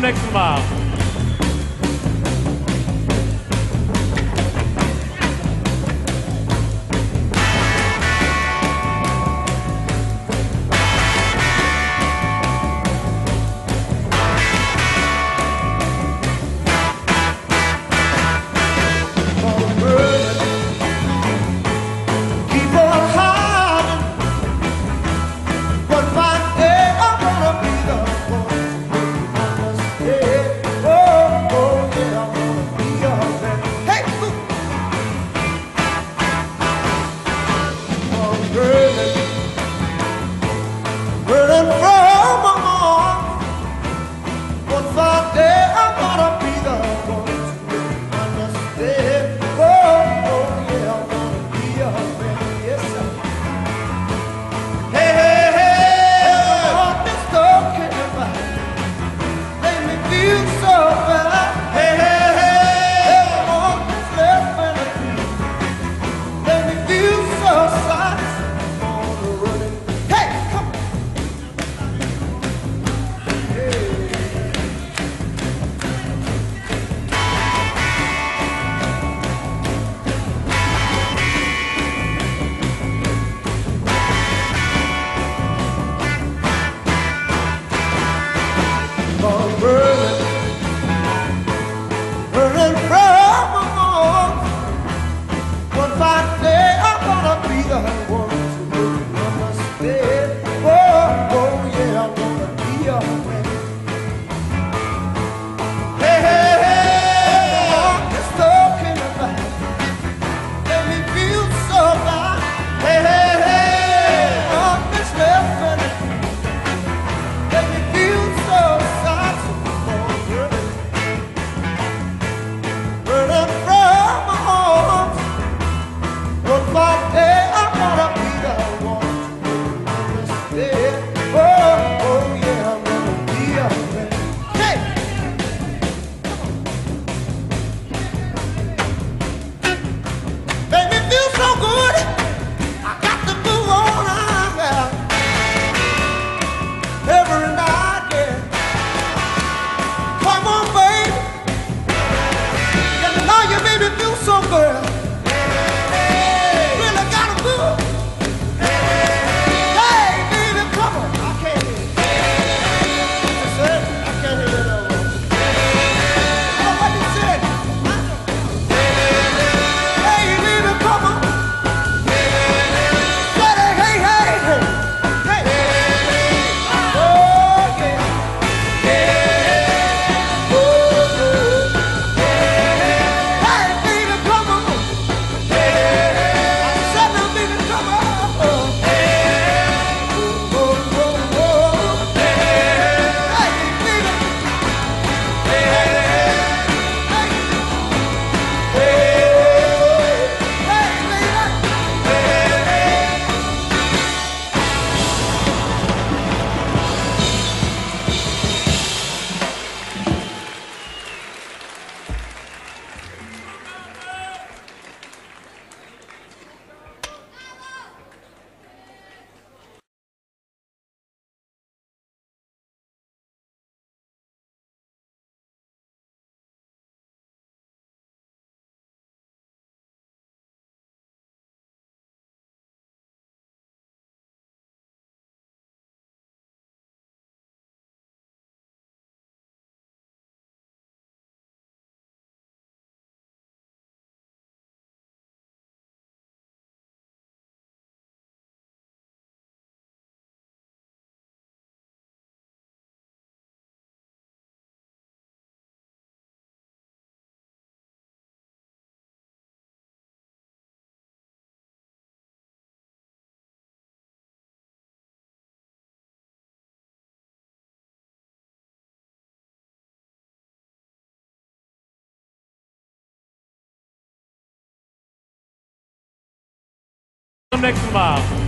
Nächsten Mal. Nächsten Mal.